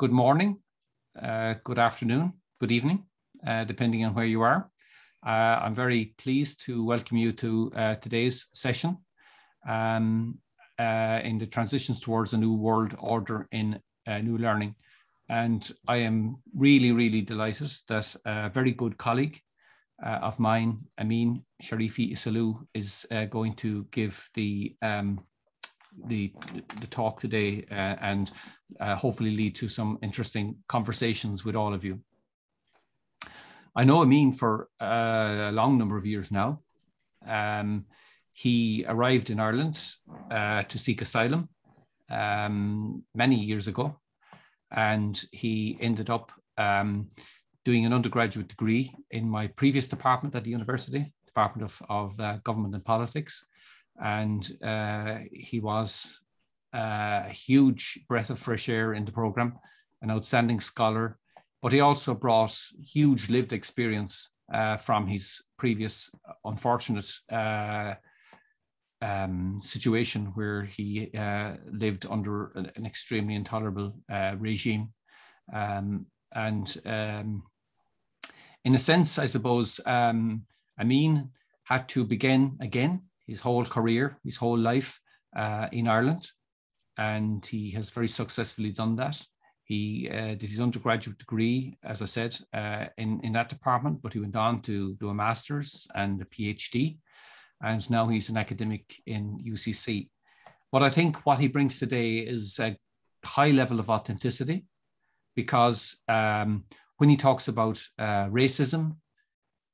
good morning, uh, good afternoon, good evening, uh, depending on where you are. Uh, I'm very pleased to welcome you to uh, today's session um, uh, in the transitions towards a new world order in uh, new learning. And I am really, really delighted that a very good colleague of mine, Amin Sharifi Isaloo, is going to give the um, the, the talk today uh, and uh, hopefully lead to some interesting conversations with all of you. I know Amin for uh, a long number of years now. Um, he arrived in Ireland uh, to seek asylum um, many years ago, and he ended up um, doing an undergraduate degree in my previous department at the university, Department of, of uh, Government and Politics and uh, he was uh, a huge breath of fresh air in the program, an outstanding scholar, but he also brought huge lived experience uh, from his previous unfortunate uh, um, situation where he uh, lived under an, extremely intolerable uh, regime. Um, and um, in a sense, I suppose, um, Amin had to begin again his whole career, his whole life uh, in Ireland, and he has very successfully done that. He uh, did his undergraduate degree, as I said, uh, in, in that department, but he went on to do a master's and a PhD, and now he's an academic in UCC. But I think what he brings today is a high level of authenticity, because um, when he talks about uh, racism,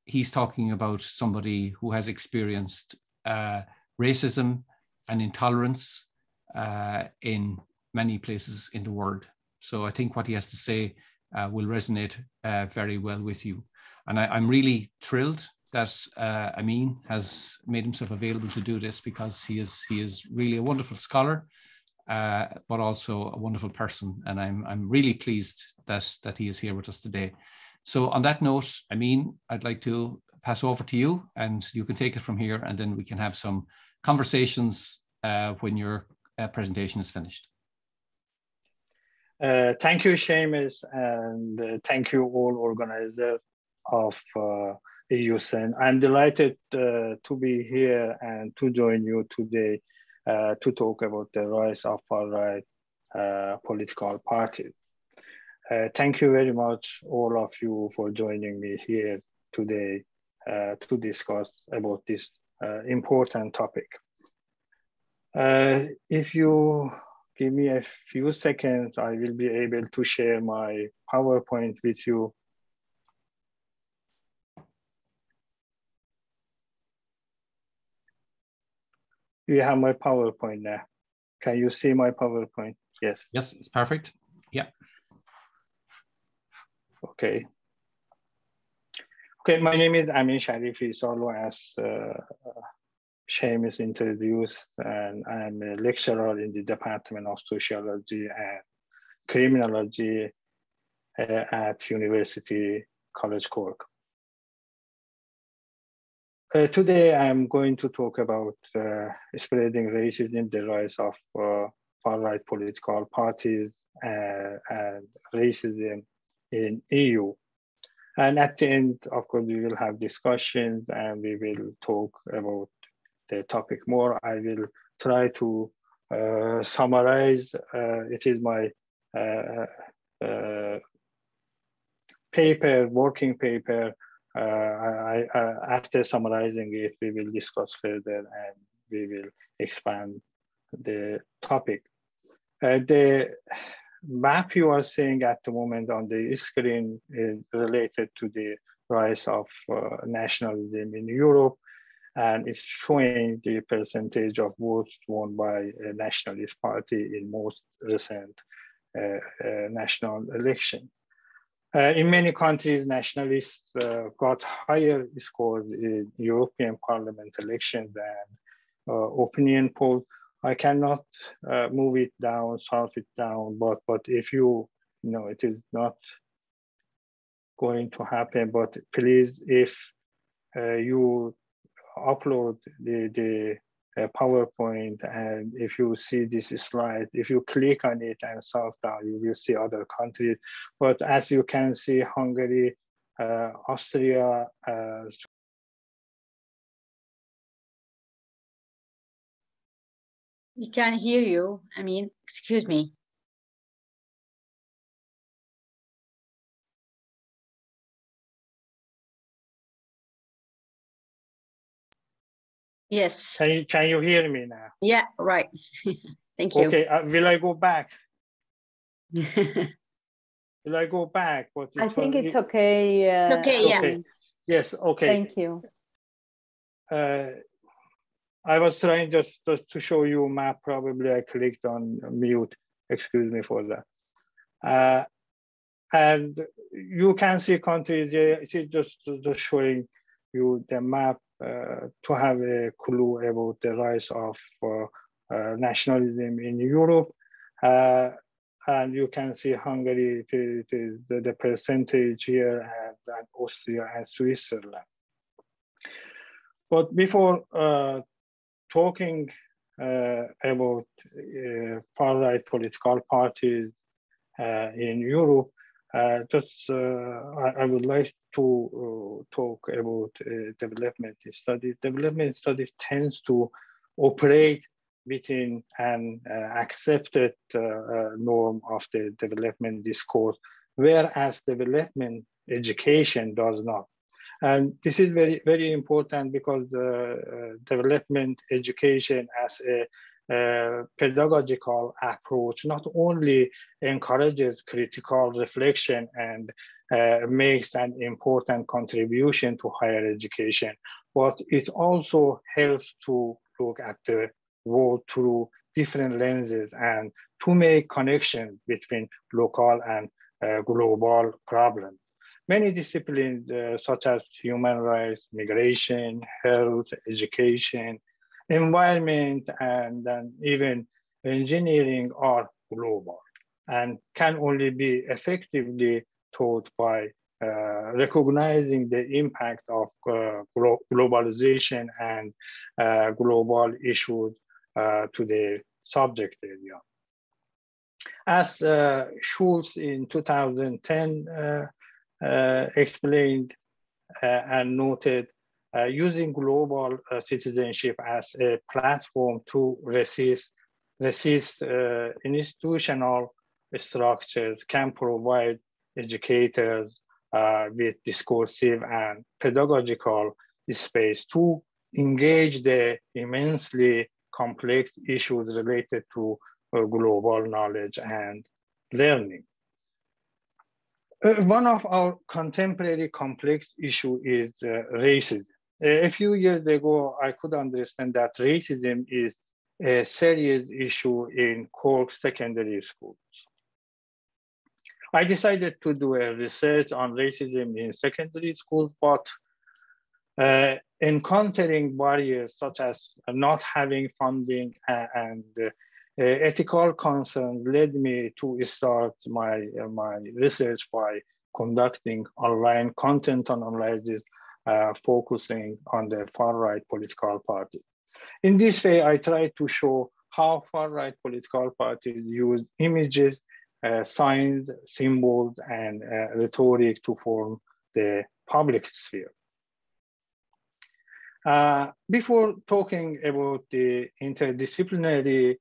he's talking about somebody who has experienced uh, racism and intolerance uh, in many places in the world. So I think what he has to say uh, will resonate uh, very well with you. And I, am really thrilled that uh, Amin has made himself available to do this because he is he is really a wonderful scholar, uh, but also a wonderful person. And I'm I'm really pleased that that he is here with us today. So on that note, Amin, I'd like to pass over to you and you can take it from here and then we can have some conversations uh, when your uh, presentation is finished. Uh, thank you, Seamus, and uh, thank you all organizers of uh, EUCEN. I'm delighted uh, to be here and to join you today uh, to talk about the rise of far-right political parties. thank you very much, all of you, for joining me here today uh, to discuss about this uh, important topic. Uh, if you give me a few seconds, I will be able to share my PowerPoint with you. You have my PowerPoint now. Can you see my PowerPoint? Yes. Yes, it's perfect. Yeah. Okay. Okay, my name is Amin Sharifi Isaloo, as uh, Seamus introduced, and I'm a lecturer in the Department of Sociology and Criminology uh, at University College Cork. Uh, today, I'm going to talk about uh, spreading racism, the rise of uh, far-right political parties, uh, and racism in EU. And at the end, of course, we will have discussions and we will talk about the topic more. I will try to uh, summarize. Uh, it is my uh, uh paper, working paper. Uh, I, I, after summarizing it, we will discuss further and we will expand the topic. Uh, the map you are seeing at the moment on the screen is related to the rise of uh, nationalism in Europe and it's showing the percentage of votes won by a nationalist party in most recent uh, uh, national election. Uh, in many countries, nationalists uh, got higher scores in European Parliament elections than uh, opinion polls I cannot uh, move it down, solve it down, but but if you, you know, it is not going to happen, but please, if uh, you upload the, the uh, PowerPoint. And if you see this slide, if you click on it and solve down, you will see other countries. But as you can see, Hungary, uh, Austria, We can't hear you. I mean, excuse me. Yes. Can you, can you hear me now? Yeah, right. Thank you. Okay, uh, will I go back? will I go back? What I think it's okay. Uh, it's okay, yeah. Okay. Yes, okay. Thank you. Uh, I was trying just, just to show you a map. Probably I clicked on mute. Excuse me for that. Uh, and you can see countries. It's just, just showing you the map uh, to have a clue about the rise of uh, uh, nationalism in Europe. and you can see Hungary, it is, it is the, the, percentage here, and, and, Austria and Switzerland. But before talking uh, about uh, far-right political parties uh, in Europe, just I, I, would like to talk about development studies. Development studies tends to operate within an uh, accepted uh, uh, norm of the development discourse, whereas development education does not. And this is very, very important because the development education as a uh, pedagogical approach not only encourages critical reflection and uh, makes an important contribution to higher education, but it also helps to look at the world through different lenses and to make connections between local and uh, global problems. Many disciplines uh, such as human rights, migration, health, education, environment, and then even engineering are global and can only be effectively taught by uh, recognizing the impact of uh, glo globalization and uh, global issues uh, to the subject area. As uh, Schultz in 2010 uh, Uh, explained uh, and noted, uh, using global citizenship as a platform to resist, resist institutional structures can provide educators uh, with discursive and pedagogical space to engage the immensely complex issues related to uh, global knowledge and learning. Uh, one of our contemporary complex issue is uh, racism. A few years ago, I could understand that racism is a serious issue in Cork secondary schools. I decided to do a research on racism in secondary schools, but uh, encountering barriers such as not having funding and, uh, ethical concerns led me to start my, uh, my research by conducting online content analysis uh, focusing on the far-right political party. In this way, I tried to show how far-right political parties use images uh, signs, symbols, and uh, rhetoric to form the public sphere. Uh, before talking about the interdisciplinary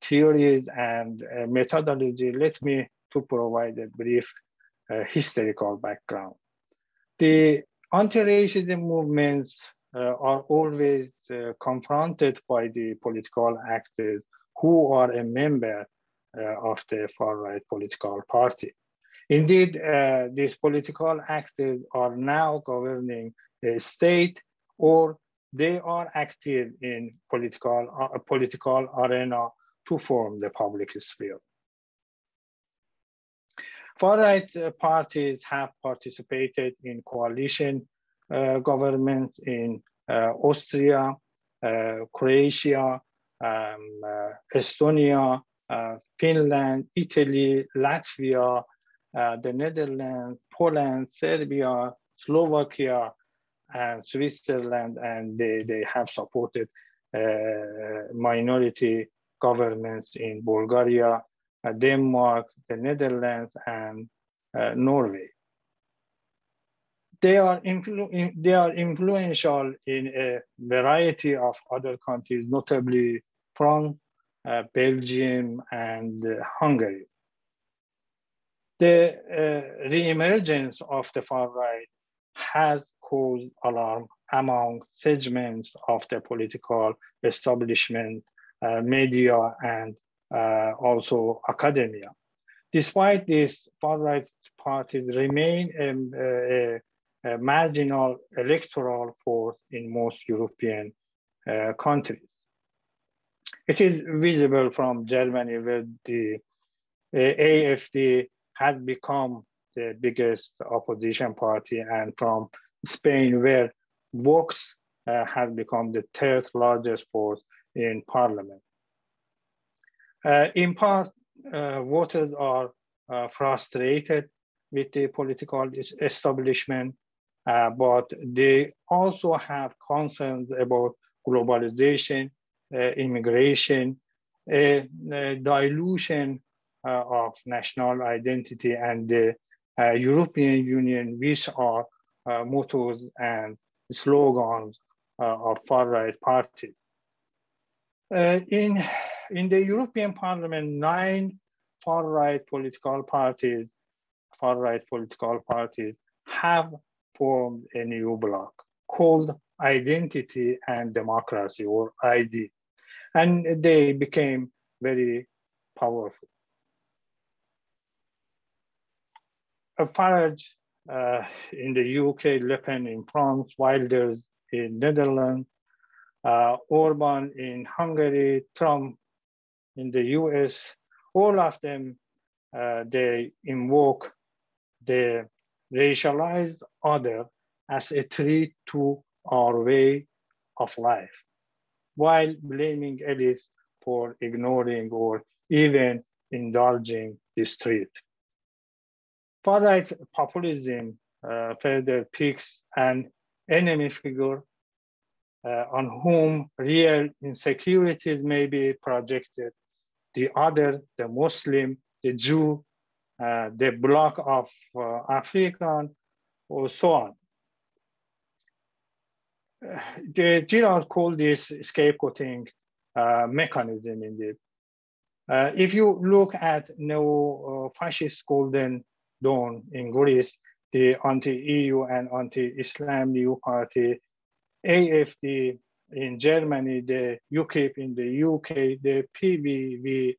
theories and uh, methodology, let me to provide a brief uh, historical background. The anti-racism movements are always confronted by the political actors who are a member uh, of the far-right political party. Indeed, uh, these political actors are now governing a state or they are active in political, uh, political arena to form the public sphere. Far-right uh, parties have participated in coalition uh, in uh, Austria, Croatia, um, Estonia, uh, Finland, Italy, Latvia, uh, the Netherlands, Poland, Serbia, Slovakia, and Switzerland, and they, they have supported minority governments in Bulgaria, Denmark, the Netherlands, and Norway they are, influ- they are influential in a variety of other countries, notably France, uh, Belgium, and uh, Hungary. The uh, reemergence of the far right has alarm among segments of the political establishment, uh, media, and uh, also academia. Despite this, far right parties remain um, a, a marginal electoral force in most European uh, countries. It is visible from Germany where the uh, AFD has become the biggest opposition party and from Spain where Vox uh, has become the third largest force in parliament. Uh, in part, uh, voters are uh, frustrated with the political establishment uh, but they also have concerns about globalization, immigration, a, a dilution uh, of national identity and the uh, European Union, which are mottos and slogans uh, of far-right parties. in, in the European Parliament, nine far-right political parties, far-right political parties have formed a new bloc called Identity and Democracy, or ID. And they became very powerful. Farage uh, in the UK, Le Pen in France, Wilders in Netherlands, uh, Orban in Hungary, Trump in the US, all of them, uh, they invoke the racialized other as a threat to our way of life, while blaming elites for ignoring or even indulging this threat. Far-right populism uh, further picks an enemy figure uh, on whom real insecurities may be projected. The other, the Muslim, the Jew, uh, the block of uh, African, or so on. Uh, the Girard called this scapegoating mechanism indeed. Uh, if you look at neo-fascist Golden Dawn in Greece, the anti-EU and anti-Islam new party, AFD in Germany, the UKIP in the UK, the PVV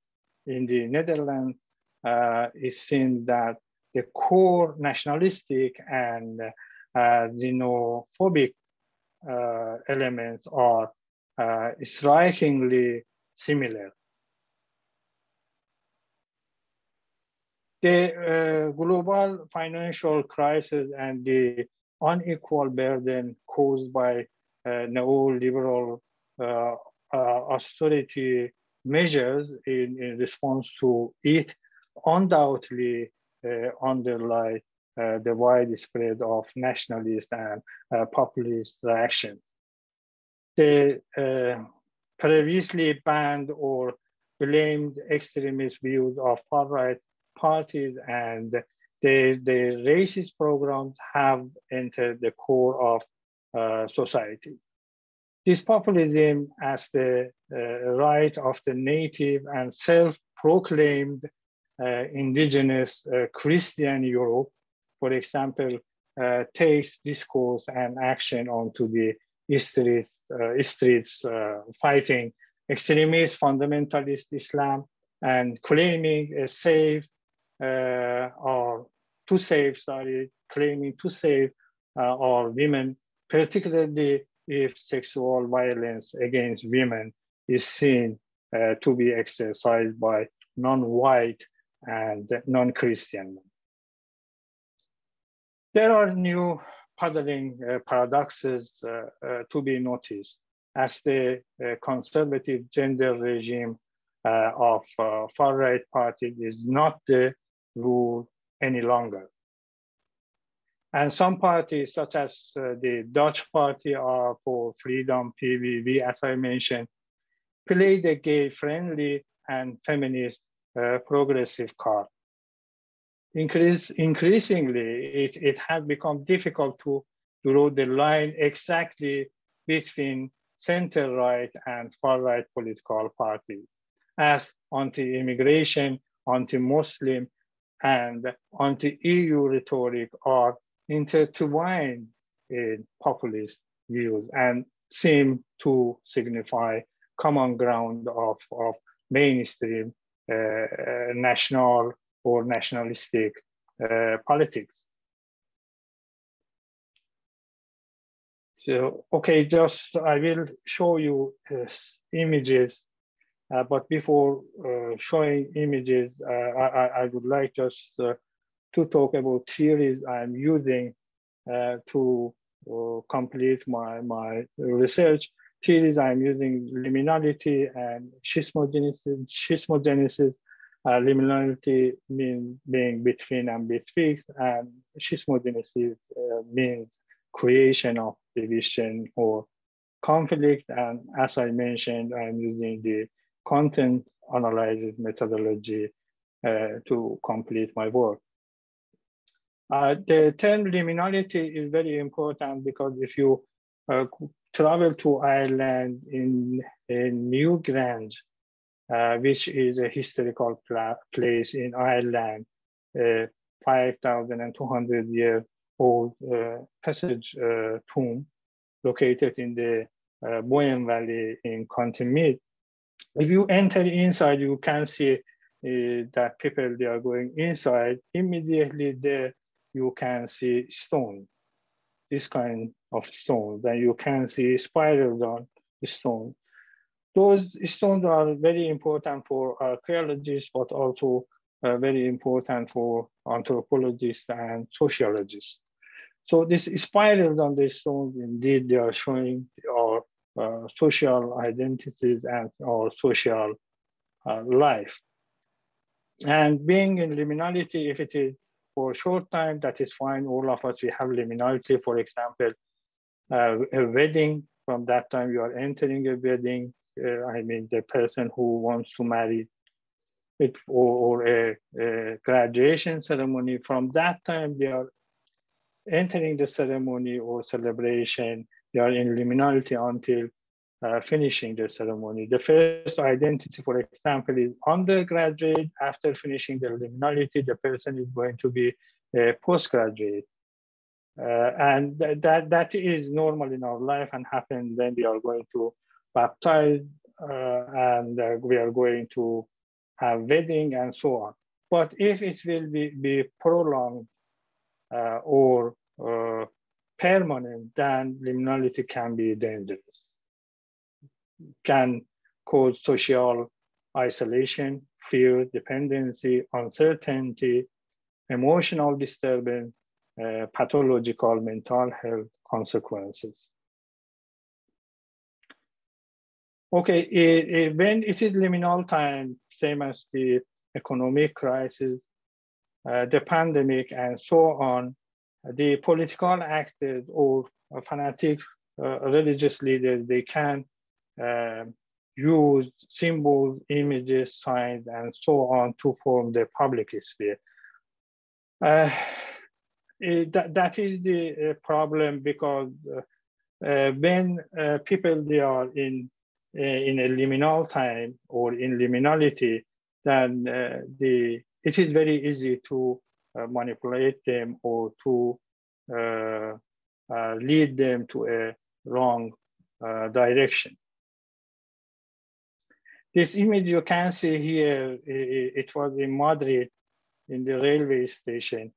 in the Netherlands, uh, is seen that the core nationalistic and uh, xenophobic uh, elements are uh, strikingly similar. The uh, global financial crisis and the unequal burden caused by uh, neoliberal austerity measures in, in response to it undoubtedly uh, underlie uh, the widespread of nationalist and uh, populist reactions. The previously banned or blamed extremist views of far-right parties and the, the racist programs have entered the core of uh, society. This populism as the uh, right of the native and self-proclaimed uh, indigenous uh, Christian Europe, for example, uh, takes discourse and action onto the streets, streets fighting extremist fundamentalist Islam and claiming a safe or to save, sorry, claiming to save uh, our women, particularly if sexual violence against women is seen uh, to be exercised by non-white and non-Christian. men. There are new puzzling uh, paradoxes uh, uh, to be noticed as the uh, conservative gender regime uh, of uh, far-right parties is not the rule any longer. And some parties, such as uh, the Dutch Party uh, for Freedom, PVV, as I mentioned, play the gay-friendly and feminist uh, progressive card. Increase, increasingly, it, it has become difficult to draw the line exactly between center-right and far-right political parties, as anti-immigration, anti-Muslim, and anti-EU rhetoric are intertwined in populist views and seem to signify common ground of, of mainstream uh, national or nationalistic uh, politics. So, okay, just I will show you uh, images, uh, but before uh, showing images, uh, I, I, would like just uh, to talk about theories I'm using uh, to complete my, my research. Theories I'm using liminality and schismogenesis. Schismogenesis, liminality means being between and betwixt, and schismogenesis means creation of division or conflict. And as I mentioned, I'm using the content analysis methodology uh, to complete my work. Uh, the term liminality is very important because if you uh, travel to Ireland in, in Newgrange, uh, which is a historical place in Ireland, uh, 5,200 year old uh, passage tomb located in the Boyne Valley in County Meath. If you enter inside, you can see uh, that people they are going inside. Immediately there, you can see stone, this kind of stone. Then you can see spirals on stone. Those stones are very important for archaeologists, but also uh, very important for anthropologists and sociologists. So this spirals on the stones, indeed, they are showing uh, social identities and our social uh, life. And being in liminality, if it is for a short time, that is fine. All of us, we have liminality. For example, uh, a wedding, from that time you are entering a wedding. Uh, I mean, the person who wants to marry it or, or a, a, graduation ceremony, from that time they are entering the ceremony or celebration, they are in liminality until uh, finishing the ceremony. The first identity, for example, is undergraduate. After finishing the liminality, the person is going to be a postgraduate. Uh, and th that, that is normal in our life and happens when we are going to baptize uh, and uh, we are going to have wedding and so on. But if it will be, be prolonged uh, or permanent, then liminality can be dangerous. Can cause social isolation, fear, dependency, uncertainty, emotional disturbance, uh, pathological mental health consequences. Okay, it, it, when it is liminal time, same as the economic crisis, uh, the pandemic, and so on, the political actors or fanatic uh, religious leaders, they can uh, use symbols, images, signs, and so on to form the public sphere. Uh, it, that, that is the uh, problem because uh, uh, when people they are in in a liminal time or in liminality, then the it is very easy to uh, manipulate them or to uh, uh, lead them to a wrong direction. This image you can see here, it, was in Madrid in the railway station.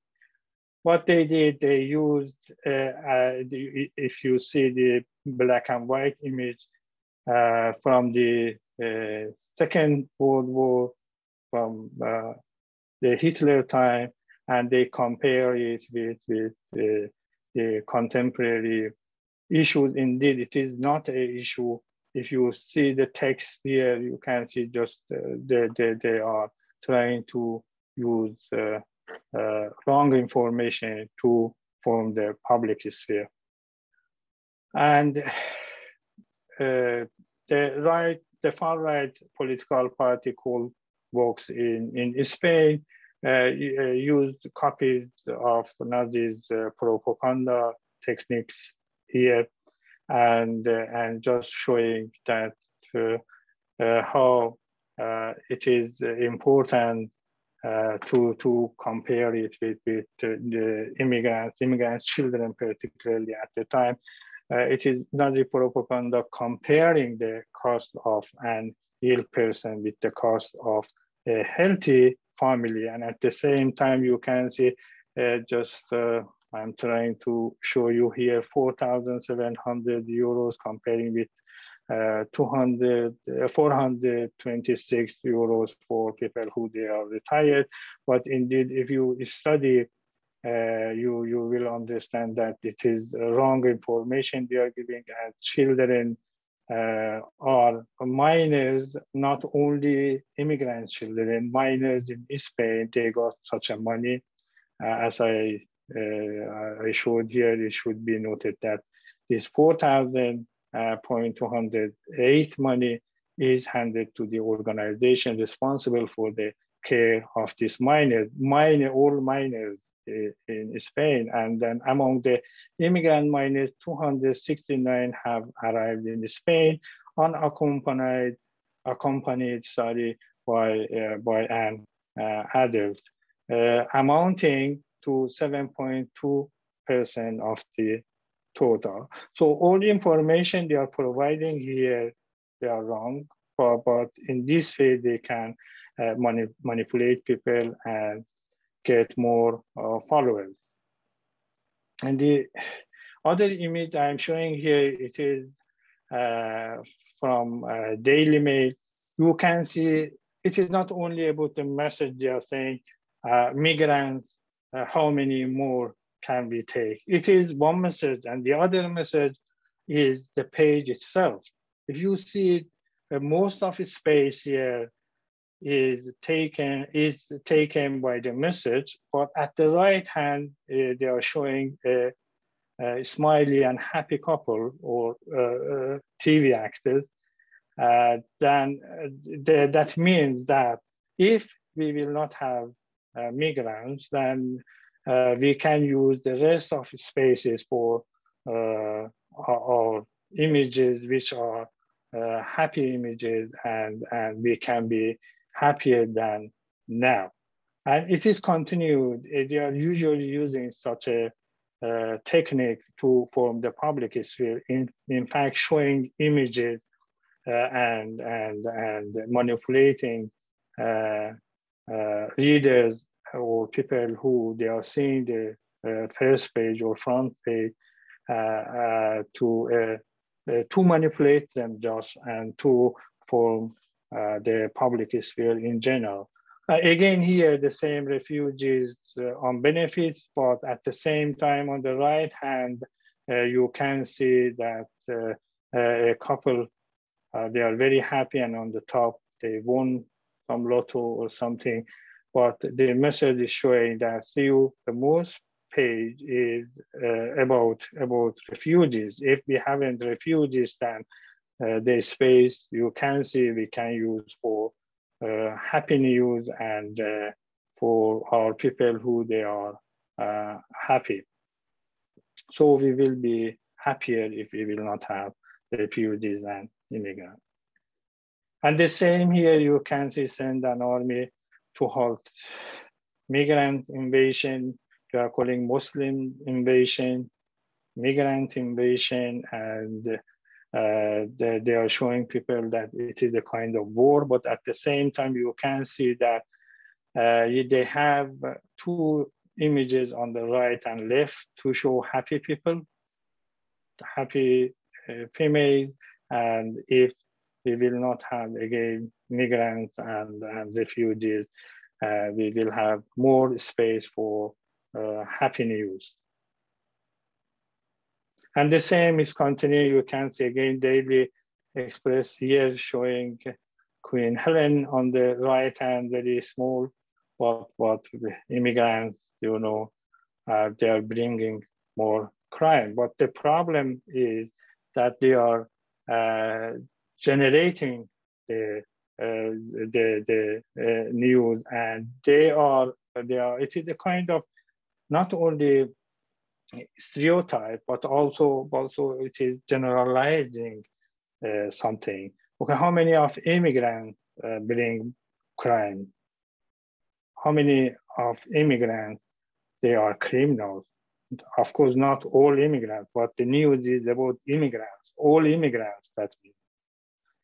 What they did, they used, uh, uh, the, if you see the black and white image uh, from the Second World War, from the Hitler time, and they compare it with, with uh, the contemporary issues. Indeed, it is not an issue. If you see the text here, you can see just uh, they, they, they are trying to use uh, uh wrong information to form the public sphere. And the right, the far right political party called Vox in, in Spain uh, used copies of Nazi's uh, propaganda techniques here and, uh, and just showing that uh, how it is important uh, to to compare it with with the immigrants, immigrants' children particularly at the time. Uh, it is Nazi propaganda comparing the cost of an ill person with the cost of a healthy family, and at the same time you can see uh, just. Uh, I'm trying to show you here 4,700 euros comparing with uh, 200, uh, 426 euros for people who they are retired. But indeed, if you study, uh, you, you will understand that it is wrong information they are giving and children uh, are minors, not only immigrant children, minors in Spain, they got such a money. Uh, as I, I showed here, it should be noted that this 4,000 uh, point 208 money is handed to the organization responsible for the care of this minor, minor all minors uh, in Spain. And then among the immigrant minors, 269 have arrived in Spain unaccompanied, accompanied, sorry, by, uh, by an uh, adult, uh, amounting to 7.2% of the total. So all the information they are providing here, they are wrong, but, but in this way they can uh, mani manipulate people and get more uh, followers. And the other image I'm showing here, it is uh, from uh, Daily Mail. You can see it is not only about the message they are saying, uh, migrants, uh, how many more can we take? It is one message, and the other message is the page itself. If you see uh, most of the space here is taken is taken by the message, but at the right hand uh, they are showing a, a, smiley and happy couple or uh, uh TV actors. Uh, then uh, the, that means that if we will not have migrants, then uh, we can use the rest of spaces for uh, our images, which are uh, happy images, and, and we can be happier than now. And it is continued. They are usually using such a uh, technique to form the public sphere. In, in fact, showing images uh, and, and, and manipulating uh, readers or people who they are seeing the uh, first page or front page uh, uh, to to manipulate them just and to form the public sphere in general. again, here the same refugees on benefits, but at the same time on the right hand, you can see that a couple uh, they are very happy and on the top they won some lotto or something but the message is showing that still the most page is uh, about about refugees. If we haven't refugees, then uh, the space you can see we can use for uh, happy news and uh, for our people who they are uh, happy. So we will be happier if we will not have refugees and immigrants. And the same here, you can see send an army to halt migrant invasion, we are calling Muslim invasion, migrant invasion, and uh, they, they, are showing people that it is a kind of war, but at the same time, you can see that uh, they have two images on the right and left to show happy people, happy uh, females, and if we will not have again migrants and, and refugees. Uh, we will have more space for uh, happy news. And the same is continuing. You can see again Daily Express here showing Queen Helen on the right hand, very small, what what immigrants, you know, uh, they are bringing more crime. But the problem is that they are uh, generating the uh, the the uh, news, and they are they are. It is a kind of not only stereotype, but also also it is generalizing uh, something. Okay, how many of immigrants uh, bring crime? How many of immigrants they are criminals? Of course, not all immigrants, but the news is about immigrants. All immigrants that means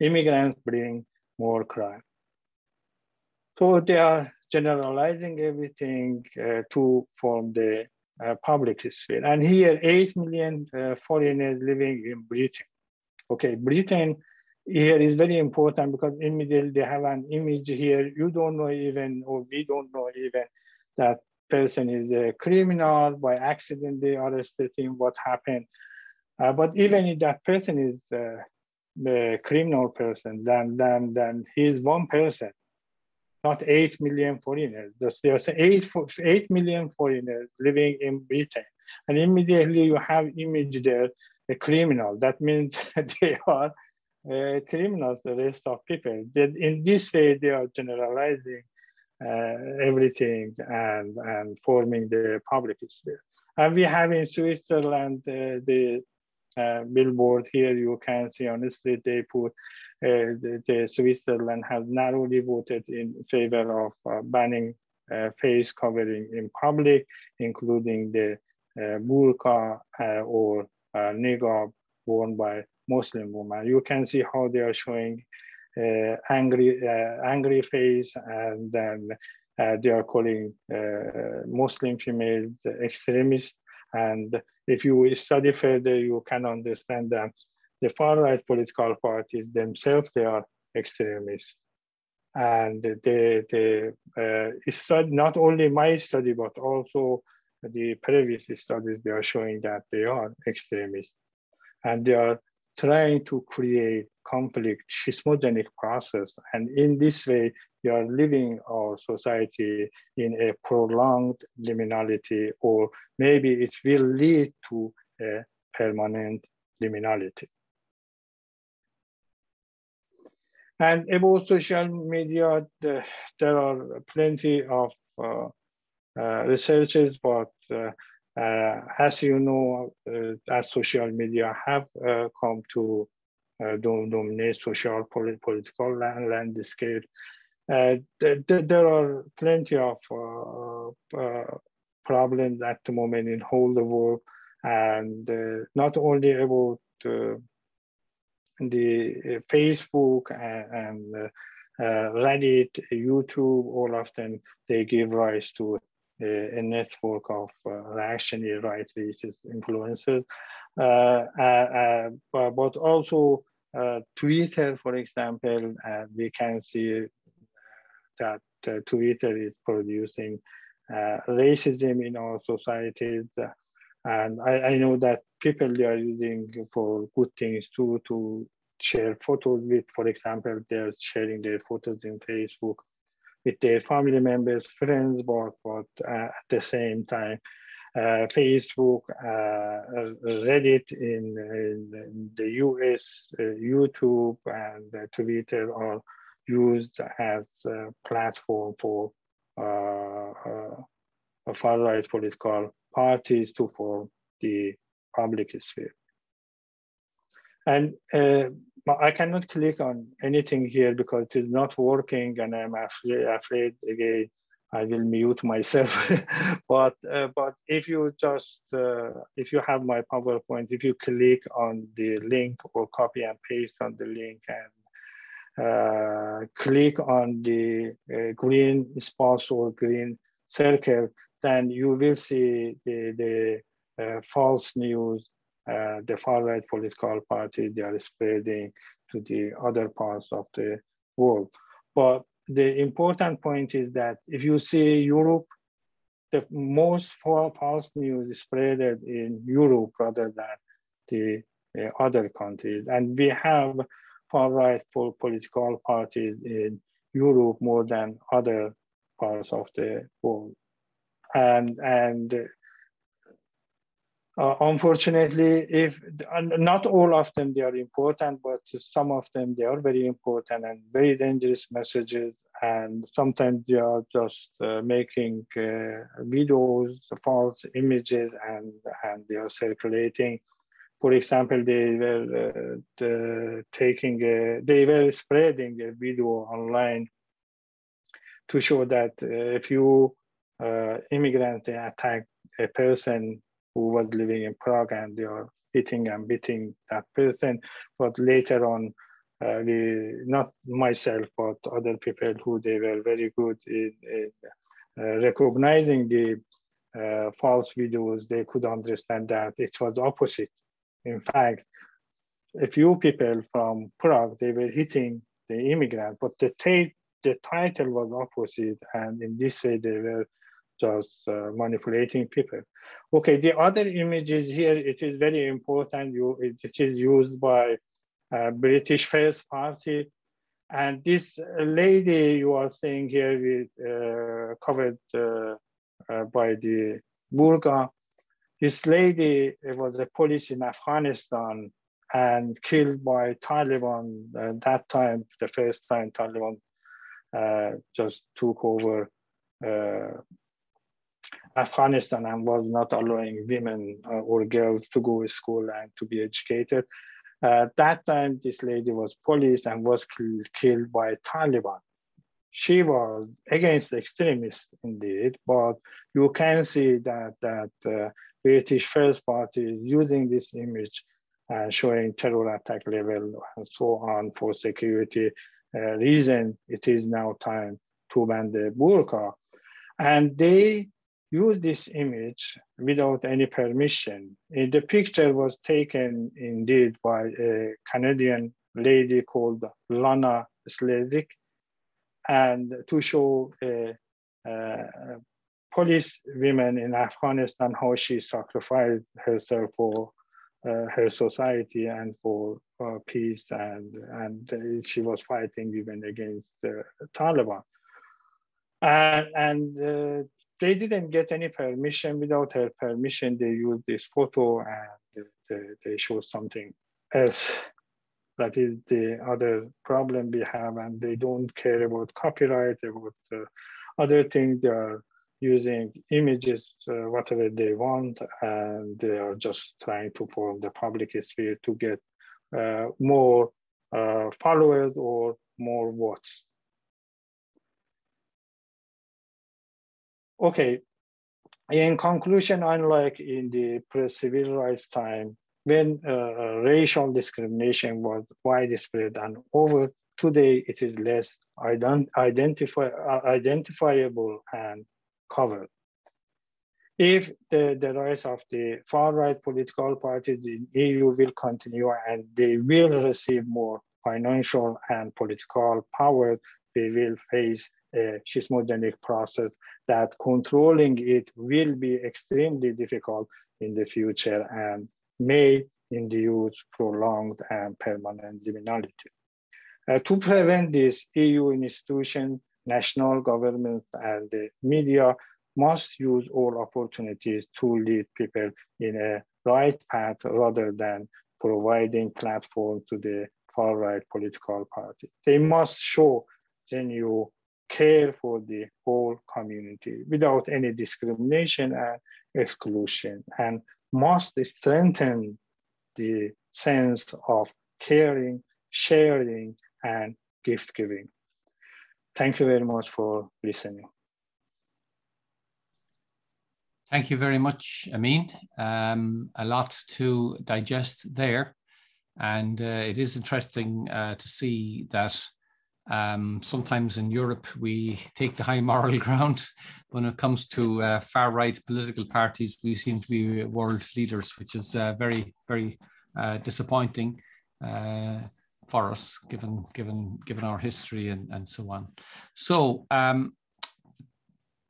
immigrants bring more crime. So they are generalizing everything uh, to form the uh, public sphere. And here, 8 million uh, foreigners living in Britain. Okay, Britain here is very important because immediately they have an image here. You don't know even, or we don't know even that person is a criminal by accident they arrested him, what happened. Uh, but even if that person is a criminal person, then, then, then he's one person, not 8 million foreigners. There's 8, 8 million foreigners living in Britain. And immediately you have image there, a criminal. That means they are uh, criminals, the rest of people. That in this way, they are generalizing uh, everything and, and forming the public sphere. And we have in Switzerland uh, the uh, billboard here you can see on the street they put uh, the, the, Switzerland has narrowly voted in favor of uh, banning uh, face covering in public, including the burqa or niqab worn by Muslim women. You can see how they are showing angry, angry face and then they are calling Muslim females extremists and if you study further, you can understand that the far right political parties themselves, they are extremists. And the, the uh, study, not only my study, but also the previous studies, they are showing that they are extremists. And they are trying to create conflict, schismogenic process. And in this way, we are living our society in a prolonged liminality, or maybe it will lead to a permanent liminality. And about social media, the, there are plenty of uh, uh, researches, but uh, uh as you know, uh, as social media have uh, come to dominate social polit political land landscape, th th there are plenty of uh, uh, problems at the moment in whole the world, and not only about the Facebook and, and Reddit, YouTube, all of them, they give rise to a, a network of uh, reactionary right racist influences. Uh, uh, but also Twitter, for example, we can see that uh, Twitter is producing uh, racism in our societies. And I, I, know that people they are using for good things too to share photos with, for example, they're sharing their photos in Facebook with their family members, friends, but, but uh, at the same time, uh, Facebook, uh, Reddit in, in, the US, uh, YouTube, and Twitter are used as a platform for uh, uh, far-right political parties to form the public sphere. And uh, I cannot click on anything here because it is not working and I'm afraid, afraid again, I will mute myself. but uh, but if you just, uh, if you have my PowerPoint, if you click on the link or copy and paste on the link and uh, click on the uh, green spots or green circle, then you will see the, the uh, false news, uh, the far-right political party, they are spreading to the other parts of the world. But the important point is that if you see Europe, the most false news is spread in Europe rather than the uh, other countries. And we have far-right political parties in Europe more than other parts of the world. And, and Uh, unfortunately, if not all of them they are important, but some of them they are very important and very dangerous messages. And sometimes they are just uh, making uh, videos, false images, and and they are circulating. For example, they were uh, the, taking a, they were spreading a video online to show that uh, if you uh, immigrant attack a person who was living in Prague and they are hitting and beating that person. But later on, uh, we, not myself, but other people who they were very good in, in uh, recognizing the uh, false videos, they could understand that it was the opposite. In fact, a few people from Prague, they were hitting the immigrant, but the, the title was opposite. And in this way, they were just uh, manipulating people. Okay, the other images here, it is very important. You, it, it is used by uh, British First Party. And this lady you are seeing here with uh, covered uh, uh, by the burqa, this lady was a police in Afghanistan and killed by Taliban. At that time, the first time Taliban uh, just took over uh, Afghanistan and was not allowing women uh, or girls to go to school and to be educated. Uh, at that time, this lady was police and was killed, killed by Taliban. She was against extremists indeed, but you can see that that uh, British First Party is using this image and uh, showing terror attack level and so on for security uh, reason. It is now time to ban the burqa. And they use this image without any permission. The picture was taken indeed by a Canadian lady called Lana Slezic and to show a, a police women in Afghanistan how she sacrificed herself for uh, her society and for uh, peace and and she was fighting even against the Taliban. And, and uh, they didn't get any permission. Without her permission, they used this photo and they, they show something else. That is the other problem we have, and they don't care about copyright, about uh, other things. They are using images, uh, whatever they want, and they are just trying to form the public sphere to get uh, more uh, followers or more votes. Okay, in conclusion, unlike in the pre-civil rights time, when uh, racial discrimination was widespread and over, today it is less ident identify uh, identifiable and covered. If the, the rise of the far-right political parties in EU will continue and they will receive more financial and political power, they will face a schismogenic process that controlling it will be extremely difficult in the future and may induce prolonged and permanent liminality. Uh, to prevent this, EU institutions, national governments, and the media must use all opportunities to lead people in a right path rather than providing platform to the far-right political party. They must show genuine care for the whole community without any discrimination and exclusion and must strengthen the sense of caring, sharing, and gift giving. Thank you very much for listening. Thank you very much, Amin. Um, a lot to digest there. And uh, it is interesting uh, to see that um, sometimes in Europe, we take the high moral ground. When it comes to uh, far right political parties, we seem to be world leaders, which is uh, very, very uh, disappointing uh, for us, given given given our history and, and so on. So, um,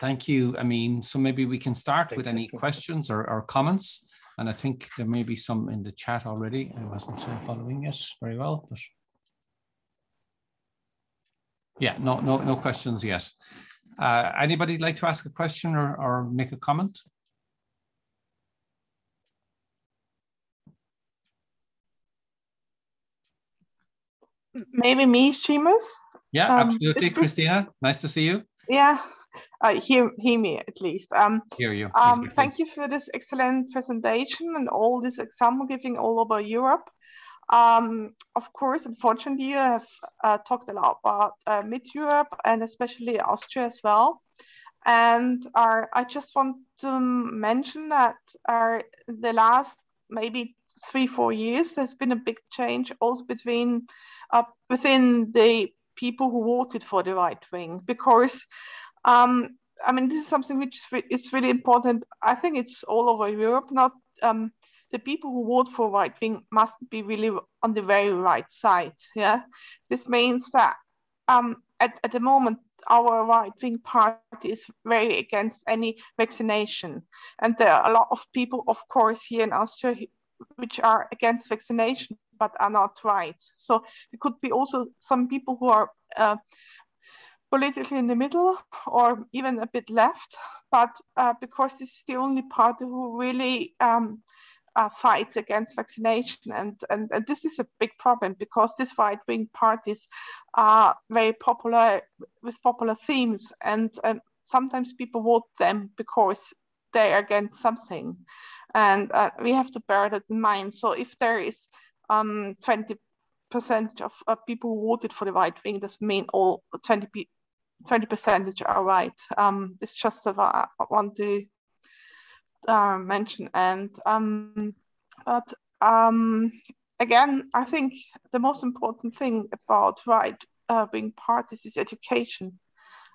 thank you, Amin. So maybe we can start thank with any questions or, or comments. And I think there may be some in the chat already. I wasn't following it very well, but. Yeah, no, no, no questions yet. Uh, anybody like to ask a question or, or make a comment? Maybe me, Seamus? Yeah, um, absolutely. Christina, nice to see you. Yeah, uh, hear, hear me at least. Um, hear you. Um, thank you for this excellent presentation and all this example giving all over Europe. Um, of course, unfortunately, you have uh, talked a lot about uh, mid-Europe and especially Austria as well. And our, I just want to mention that our, the last maybe three, four years, there's been a big change also between uh, within the people who voted for the right wing because um, I mean, this is something which is really important. I think it's all over Europe. Not um, the people who vote for right wing must be really on the very right side. Yeah, this means that um, at, at the moment our right wing party is very against any vaccination, and there are a lot of people, of course, here in Austria, which are against vaccination but are not right. So it could be also some people who are uh, politically in the middle or even a bit left, but uh, because this is the only party who really um, uh, fights against vaccination. And, and, and, this is a big problem because these right wing parties are very popular with popular themes. And um, sometimes people vote them because they're against something. And uh, we have to bear that in mind. So if there is um, 20 percent of, people who voted for the right wing does mean all 20 20 percentage are right. Um, it's just that I want to uh, mention. And um, but um, again, I think the most important thing about right uh, wing parties is education.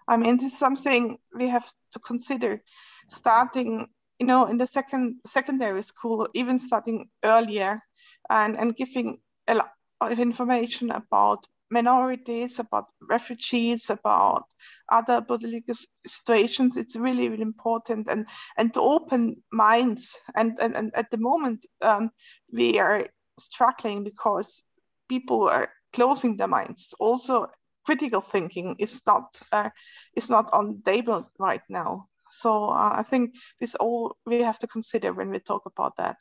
I mean, this is something we have to consider starting, you know, in the second secondary school, even starting earlier, and and giving a lot of information about minorities, about refugees, about other political situations. It's really, really important and, and to open minds. And, and, and at the moment, um, we are struggling because people are closing their minds. Also, critical thinking is not uh, is not on the table right now. So uh, I think this all we have to consider when we talk about that.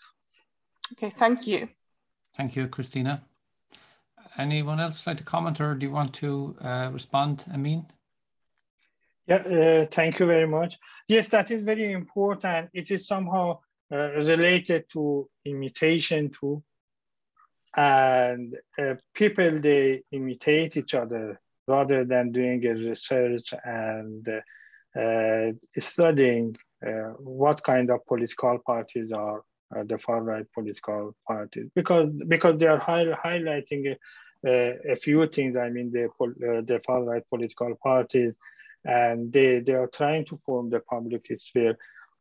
Okay, thank you. Thank you, Christina anyone else like to comment or do you want to uh, respond, Amin? Yeah, uh, thank you very much. Yes, that is very important. It is somehow uh, related to imitation too. And uh, people, they imitate each other rather than doing a research and uh, studying uh, what kind of political parties are uh, the far right political parties because because they are high, highlighting uh, a few things. I mean, the uh, the far right political parties, and they they are trying to form the public sphere.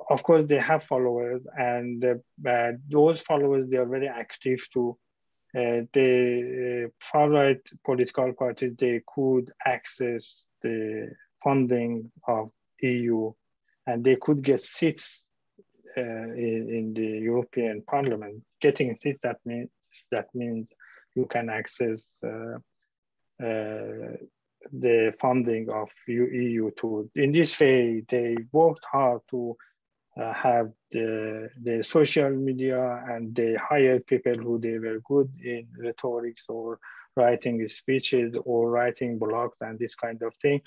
Of course, they have followers, and uh, those followers they are very active too. Uh, the far right political parties they could access the funding of EU, and they could get seats uh, in, in the European Parliament. Getting seats that means that means you can access uh, uh, the funding of EU to. In this way, they worked hard to uh, have the, the social media and they hired people who they were good in rhetorics or writing speeches or writing blogs and this kind of thing.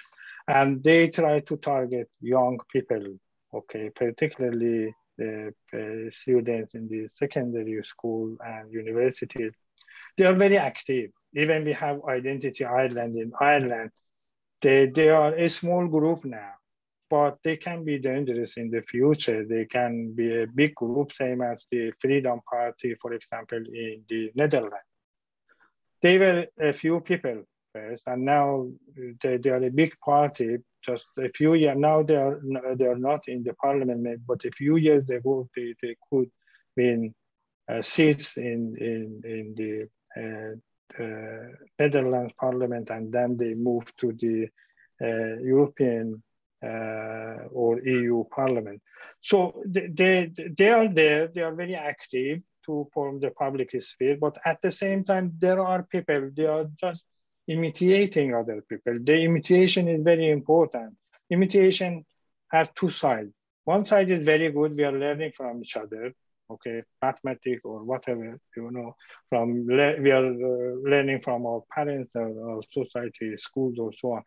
And they try to target young people, okay, particularly the students in the secondary school and universities they are very active. Even we have Identity Ireland in Ireland. They, they are a small group now, but they can be dangerous in the future. They can be a big group, same as the Freedom Party, for example, in the Netherlands. They were a few people first, and now they, they are a big party. Just a few years now, they are they are not in the parliament, but a few years ago, they, they could win uh, seats in, in, in the uh, uh, Netherlands Parliament, and then they moved to the uh, European or EU Parliament. So they, they are there, they are very active to form the public sphere, but at the same time, there are people, they are just imitating other people. The imitation is very important. Imitation has two sides. One side is very good, we are learning from each other. okay, mathematics or whatever, you know, from we are uh, learning from our parents or, or society, schools or so on.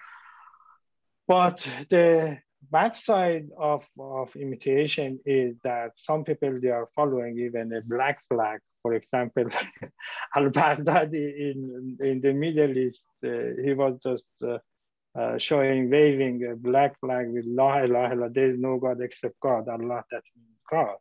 But the bad side of, of imitation is that some people, they are following even a black flag. For example, al-Baghdadi in, in the Middle East, uh, he was just uh, uh, showing, waving a black flag with La ilaha illallah, there is no God except God, Allah, that means God.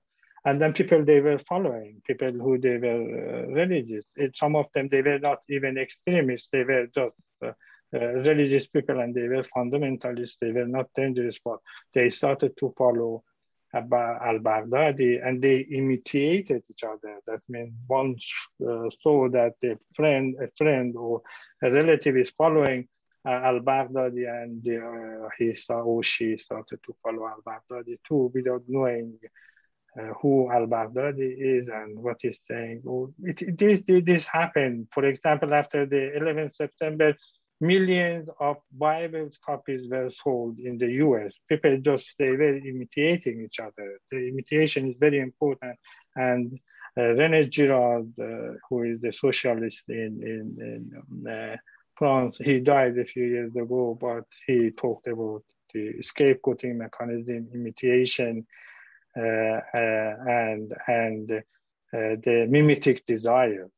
And then people they were following, people who they were uh, religious. It, some of them, they were not even extremists, they were just uh, uh, religious people and they were fundamentalists, they were not dangerous, but they started to follow al-Baghdadi and they imitated each other. That means one uh, saw that a friend, a friend or a relative is following uh, al-Baghdadi and uh, he saw or she started to follow al-Baghdadi too without knowing uh, who al-Baghdadi is and what he's saying. It, it, this, this happened. For example, after the 11th September, millions of Bible copies were sold in the US. People just, they were imitating each other. The imitation is very important. And uh, René Girard, uh, who is the socialist in, in, in um, uh, France, he died a few years ago, but he talked about the scapegoating mechanism, imitation, uh, uh, and, and uh, the mimetic desire,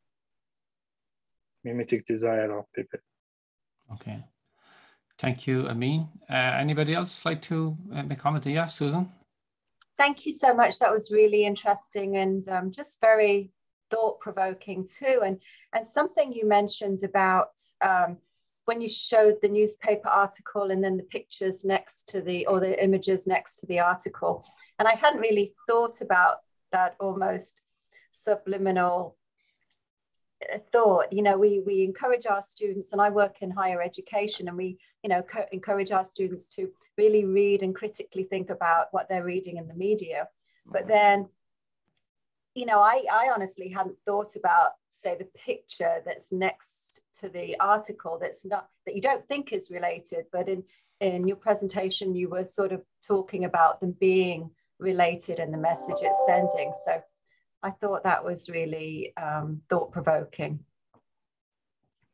mimetic desire of people. Okay. Thank you, Amin. Uh, anybody else like to uh, make comment? Yeah, Susan? Thank you so much. That was really interesting and um, just very thought-provoking too. And, and something you mentioned about um, when you showed the newspaper article and then the pictures next to the, or the images next to the article. And I hadn't really thought about that almost subliminal thought you know we we encourage our students and i work in higher education and we you know co- encourage our students to really read and critically think about what they're reading in the media. But mm-hmm. then you know i i honestly hadn't thought about say the picture that's next to the article that's not that you don't think is related but in in your presentation you were sort of talking about them being related and the message it's sending. So I thought that was really um, thought provoking.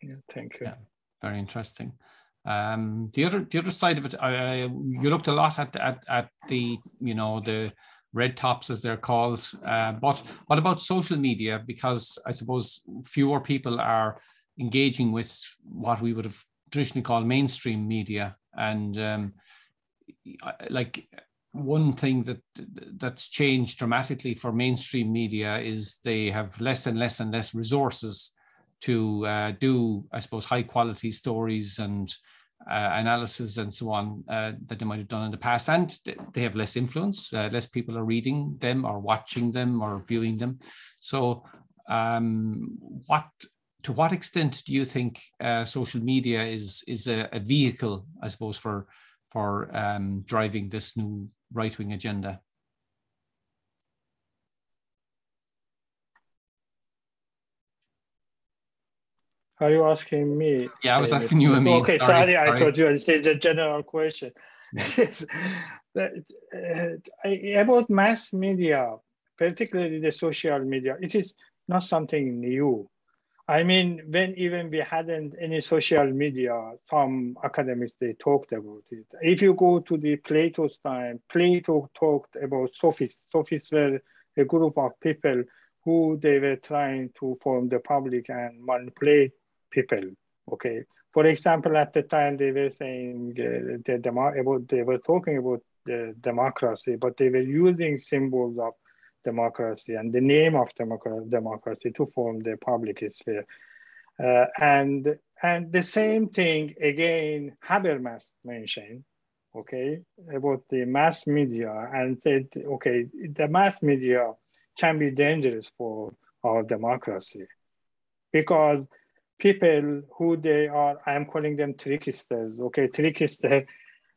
Yeah, thank you. Yeah, very interesting. Um, the other the other side of it, uh, you looked a lot at, at at the you know the red tops as they're called. Uh, but what about social media? Because I suppose fewer people are engaging with what we would have traditionally called mainstream media, and um, like one thing that that's changed dramatically for mainstream media is they have less and less and less resources to uh, do, I suppose, high quality stories and uh, analysis and so on uh, that they might have done in the past, and they have less influence. Uh, less people are reading them or watching them or viewing them. So, um, what to what extent do you think uh, social media is is a, a, vehicle, I suppose, for for um, driving this new right wing agenda? Are you asking me? Yeah, I was asking you. Okay, sorry, sorry, I told you this is a general question. Uh, about mass media, particularly the social media, it is not something new. I mean, when even we hadn't any social media, some academics, they talked about it. If you go to the Plato's time, Plato talked about sophists. Sophists were a group of people who they were trying to form the public and manipulate people, okay? For example, at the time they were saying uh, the demo- about, they were talking about the democracy, but they were using symbols of democracy and the name of democracy to form the public sphere. Uh, and, and the same thing again, Habermas mentioned, okay, about the mass media and said, okay, the mass media can be dangerous for our democracy because people who they are, I'm calling them tricksters, okay, trickster uh,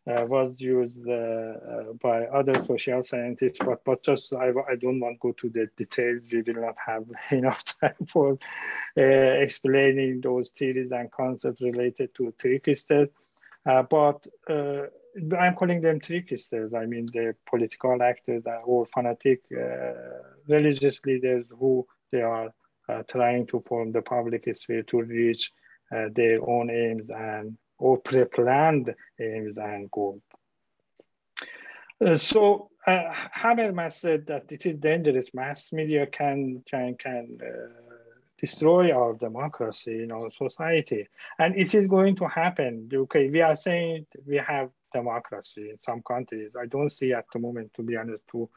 was used uh, uh, by other social scientists, but, but just I, I don't want to go to the details. We will not have enough time for explaining those theories and concepts related to tricksters. Uh, but uh, I'm calling them tricksters. I mean, the political actors or fanatic uh, religious leaders who they are uh, trying to form the public sphere to reach uh, their own aims and or pre-planned aims and goals. Uh, so uh, Habermas said that it is dangerous. Mass media can can can uh, destroy our democracy in our society. And it is going to happen. Okay, we are saying we have democracy in some countries. I don't see at the moment, to be honest, to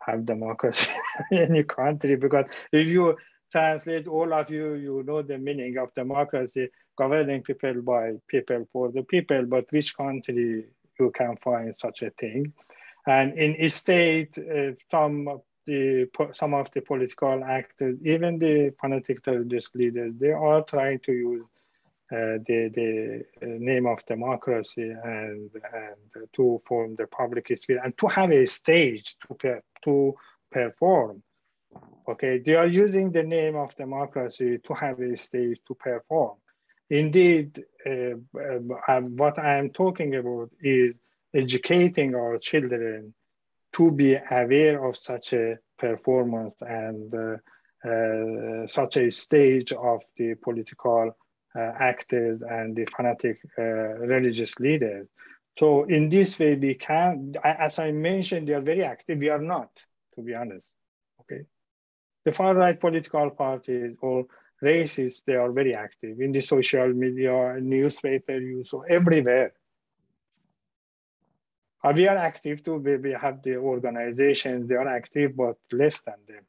have democracy in any country because if you translate all of you, you know the meaning of democracy, governing people by people for the people, but which country you can find such a thing? And in state, uh, some the some of the political actors, even the fanatic religious leaders, they are trying to use uh, the the uh, name of democracy and and to form the public sphere and to have a stage to per, to perform. Okay, they are using the name of democracy to have a stage to perform. Indeed, uh, uh, what I am talking about is educating our children to be aware of such a performance and uh, uh, such a stage of the political uh, actors and the fanatic uh, religious leaders. So in this way, we can, as I mentioned, they are very active. We are not, to be honest. The far right political parties or racists, they are very active in the social media, newspaper use, so everywhere. Uh, we are active too. We, we have the organizations, they are active, but less than them.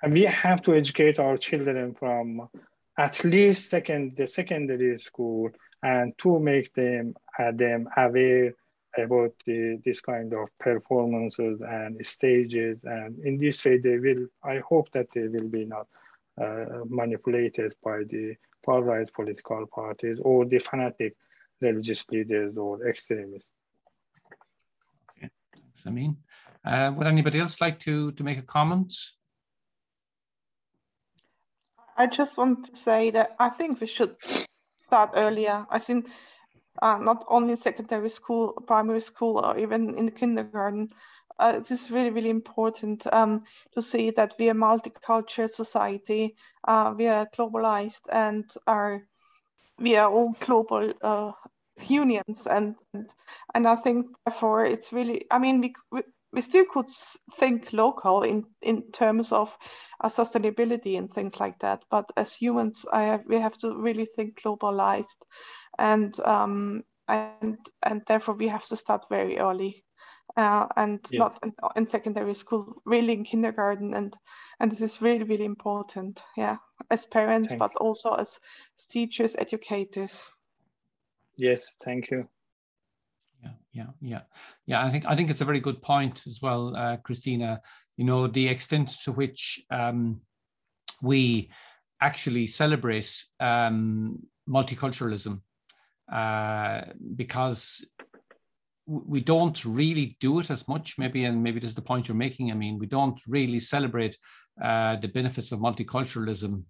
And we have to educate our children from at least second the secondary school and to make them uh, them aware about the, this kind of performances and stages. And in this way, they will, I hope that they will be not uh, manipulated by the far right political parties or the fanatic religious leaders or extremists. I mean, uh, would anybody else like to to make a comment? I just want to say that I think we should start earlier. I think uh, not only in secondary school, primary school, or even in kindergarten. Uh, it is really, really important um, to see that we are multicultural society. Uh, we are globalized and are we are all global uh, unions and and I think therefore it's really I mean we we still could think local in in terms of uh, sustainability and things like that but as humans I have, we have to really think globalized and um and and therefore we have to start very early uh, and yes. not in, in, secondary school really in kindergarten and and this is really really important yeah as parents Thank but you. also as teachers educators Yes, thank you. Yeah, yeah, yeah, yeah. I think I think it's a very good point as well, uh, Christina. You know, the extent to which um, we actually celebrate um, multiculturalism, uh, because we don't really do it as much. Maybe, and maybe this is the point you're making. I mean, we don't really celebrate uh, the benefits of multiculturalism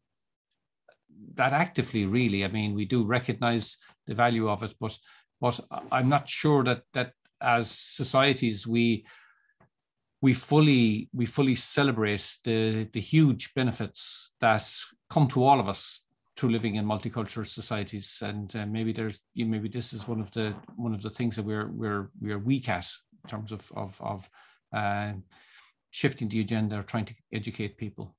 that actively. Really, I mean, we do recognize the value of it. But but I'm not sure that that as societies we we fully we fully celebrate the the huge benefits that come to all of us through living in multicultural societies and uh, maybe there's you maybe this is one of the one of the things that we're we're we're weak at in terms of of of uh, shifting the agenda or trying to educate people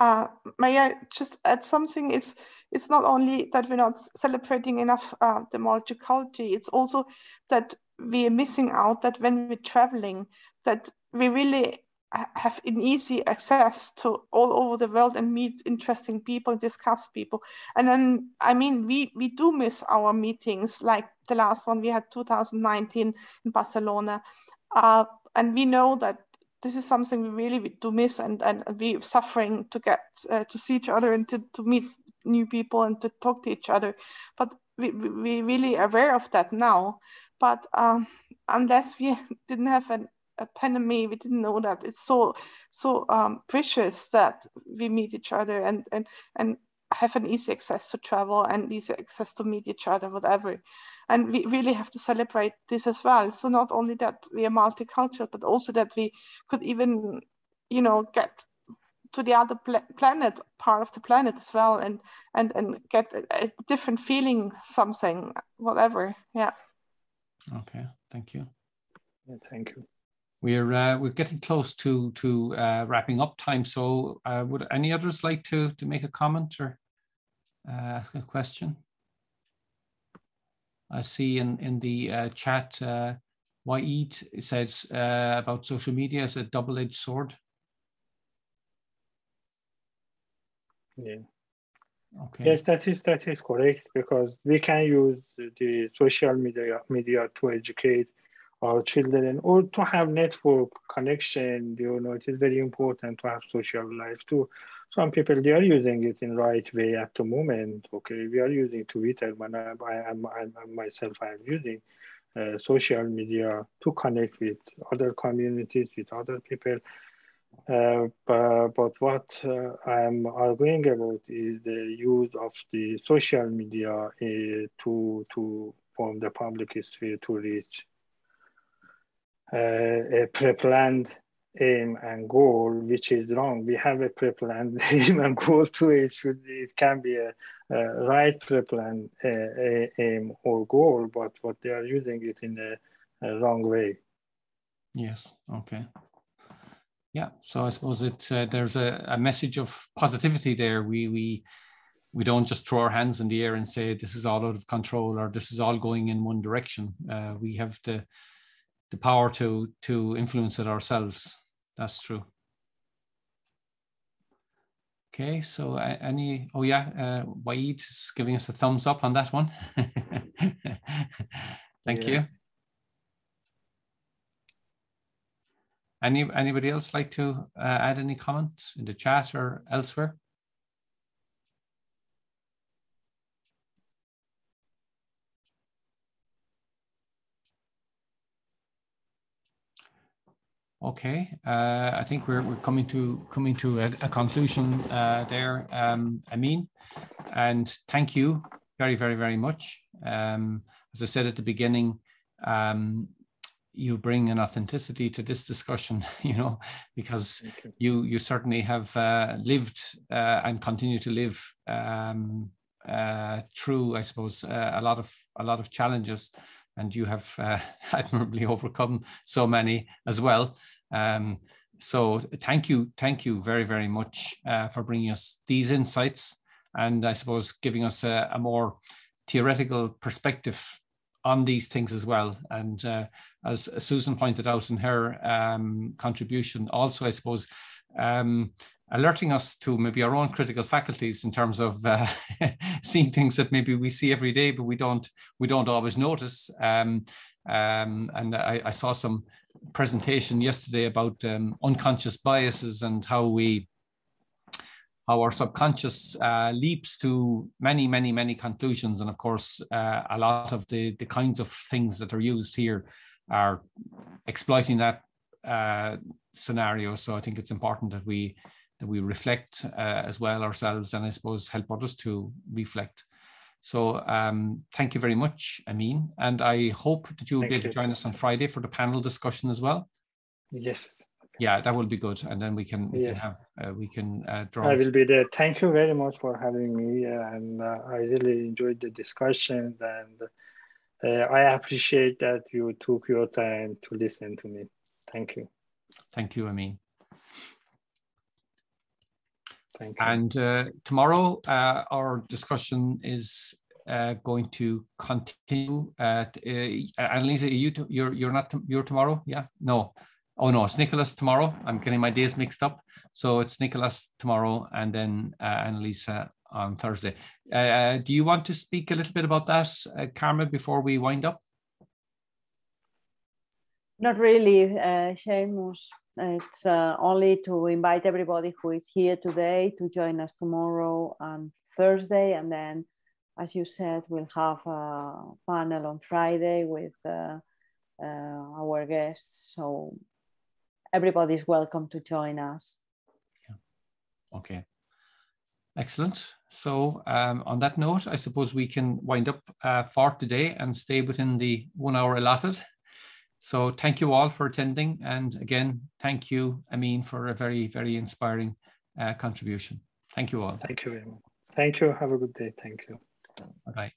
uh, may I just add something? It's it's not only that we're not celebrating enough uh, the multicultural, it's also that we are missing out that when we're traveling, that we really have an easy access to all over the world and meet interesting people, and discuss people. And then, I mean, we, we do miss our meetings, like the last one we had 2019 in Barcelona. Uh, and we know that this is something we really do miss and, and we're suffering to get uh, to see each other and to, to meet new people and to talk to each other. But we, we really aware of that now. But um, unless we didn't have an, a pandemic, we didn't know that it's so so um, precious that we meet each other and and and have an easy access to travel and easy access to meet each other, whatever. And we really have to celebrate this as well. So not only that we are multicultural, but also that we could even, you know, get to the other pl planet, part of the planet as well, and and and get a, a different feeling, something, whatever. Yeah. Okay, thank you. Yeah, thank you. We're uh, we're getting close to to uh, wrapping up time. So, uh, would any others like to to make a comment or uh, a question? I see in in the uh, chat, uh, Waid says uh, about social media as a double-edged sword. Yeah. Okay. Yes, that is that is correct because we can use the social media media to educate our children or to have network connection. You know, it is very important to have social life too. Some people they are using it in right way at the moment. Okay, we are using Twitter, but I, I, myself I am using uh, social media to connect with other communities, with other people. Uh, but, but, what uh, I'm arguing about is the use of the social media uh, to to form the public sphere to reach a pre-planned aim and goal, which is wrong. We have a pre-planned aim and goal too. It should it can be a, a right pre-planned uh, aim or goal, but what they are using it in a, a wrong way. Yes. Okay. Yeah. So I suppose it uh, there's a, a message of positivity there. We we we don't just throw our hands in the air and say this is all out of control or this is all going in one direction. Uh, we have to the power to to influence it ourselves. That's true. Okay, so uh, any, oh yeah, uh, Waid is giving us a thumbs up on that one. Thank yeah. you. Any anybody else like to uh, add any comment in the chat or elsewhere? Okay, uh, I think we're, we're coming to coming to a, a conclusion uh, there, um, Amin, and thank you very very very much. Um, as I said at the beginning, um, you bring an authenticity to this discussion, you know, because you you certainly have uh, lived uh, and continue to live um, uh, through, I suppose, uh, a lot of a lot of challenges and you have uh, admirably overcome so many as well. Um, so thank you, thank you very, very much uh, for bringing us these insights and I suppose giving us a, a more theoretical perspective on these things as well. And uh, as Susan pointed out in her um, contribution, also, I suppose, um, alerting us to maybe our own critical faculties in terms of uh, seeing things that maybe we see every day, but we don't we don't always notice. Um, um, and I, I, saw some presentation yesterday about um, unconscious biases and how we how our subconscious uh, leaps to many, many, many conclusions. And of course, uh, a lot of the, the kinds of things that are used here are exploiting that uh, scenario. So I think it's important that we that we reflect uh, as well ourselves and I suppose help others to reflect. So um, thank you very much, Amin. And I hope that you'll thank be able you. to join us on Friday for the panel discussion as well. Yes. Yeah, that will be good. And then we can, we yes. can have, uh, we can uh, draw. I will be there. Thank you very much for having me. And uh, I really enjoyed the discussion and uh, I appreciate that you took your time to listen to me. Thank you. Thank you, Amin. Thank you. And uh, tomorrow, uh, our discussion is uh, going to continue. At, uh, Annalisa, you you're you're not you're tomorrow? Yeah, no. Oh no, it's Nicholas tomorrow. I'm getting my days mixed up. So it's Nicholas tomorrow, and then uh, Annalisa on Thursday. Uh, do you want to speak a little bit about that, uh, Carme, before we wind up? Not really, uh, Seamus. It's uh, only to invite everybody who is here today to join us tomorrow and Thursday. And then, as you said, we'll have a panel on Friday with uh, uh, our guests. So everybody's welcome to join us. Yeah. Okay. Excellent. So um, on that note, I suppose we can wind up uh, for today and stay within the one hour allotted. So thank you all for attending. And again, thank you, Amin, for a very, very inspiring uh, contribution. Thank you all. Thank you very much. Thank you. Have a good day. Thank you. Bye-bye.